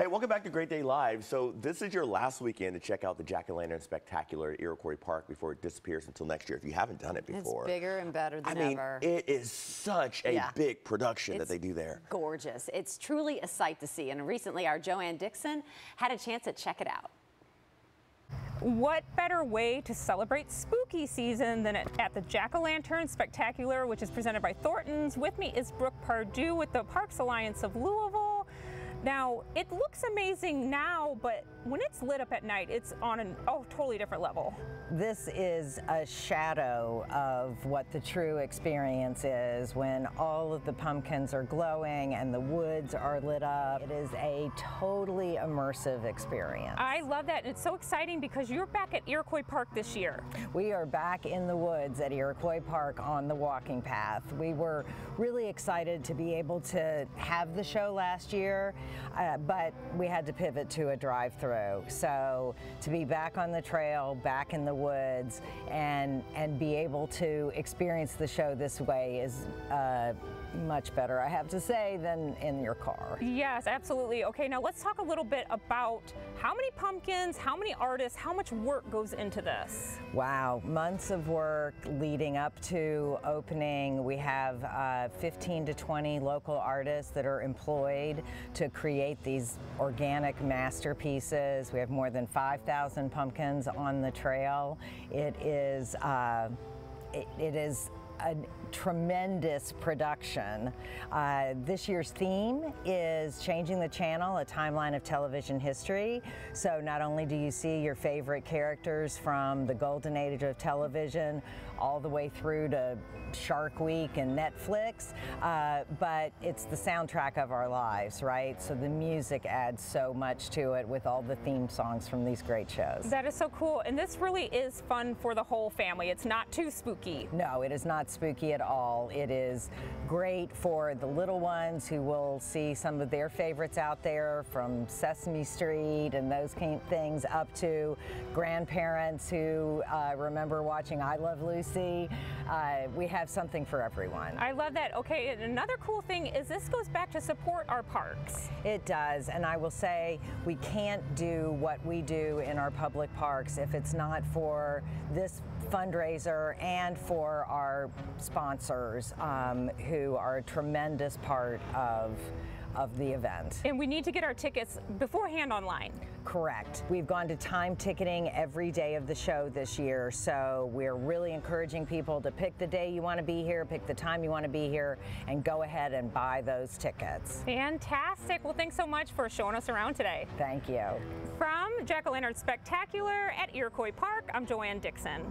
Hey, welcome back to Great Day Live. So this is your last weekend to check out the Jack-O-Lantern Spectacular at Iroquois Park before it disappears until next year if you haven't done it before. It's bigger and better than I mean, ever. it is such a Yeah. big production that they do there. Gorgeous. It's truly a sight to see. And recently, our Joanne Dixon had a chance to check it out. What better way to celebrate spooky season than at, at the Jack-O-Lantern Spectacular, which is presented by Thornton's. With me is Brooke Pardue with the Parks Alliance of Louisville. Now, it looks amazing now, but when it's lit up at night, it's on a oh, totally different level. This is a shadow of what the true experience is when all of the pumpkins are glowing and the woods are lit up. It is a totally immersive experience. I love that. And it's so exciting because you're back at Iroquois Park this year. We are back in the woods at Iroquois Park on the walking path. We were really excited to be able to have the show last year, uh, but we had to pivot to a drive-through. So to be back on the trail, back in the woods, and and be able to experience the show this way is uh, much better, I have to say, than in your car. Yes, absolutely. Okay, now let's talk a little bit about how many pumpkins, how many artists, how much work goes into this. Wow, months of work leading up to opening. We have uh, 15 to 20 local artists that are employed to create these organic masterpieces. We have more than 5,000 pumpkins on the trail. It is, uh, it, it is a tremendous production. Uh, this year's theme is Changing the Channel, a timeline of television history. So not only do you see your favorite characters from the golden age of television all the way through to Shark Week and Netflix, uh, but it's the soundtrack of our lives, right? So the music adds so much to it with all the theme songs from these great shows. That is so cool. And this really is fun for the whole family. It's not too spooky. No, it is not spooky at all. It is great for the little ones who will see some of their favorites out there from Sesame Street and those kind of things up to grandparents who uh, remember watching I Love Lucy. Uh, we have something for everyone. I love that. Okay, and another cool thing is this goes back to support our parks. It does, and I will say we can't do what we do in our public parks if it's not for this fundraiser and for our sponsors um, who are a tremendous part of of the event. And we need to get our tickets beforehand online. Correct. We've gone to time ticketing every day of the show this year, so we're really encouraging people to pick the day you want to be here, pick the time you want to be here, and go ahead and buy those tickets. Fantastic. Well, thanks so much for showing us around today. Thank you. From Jack-O-Lantern Spectacular at Iroquois Park, I'm Joanne Dixon.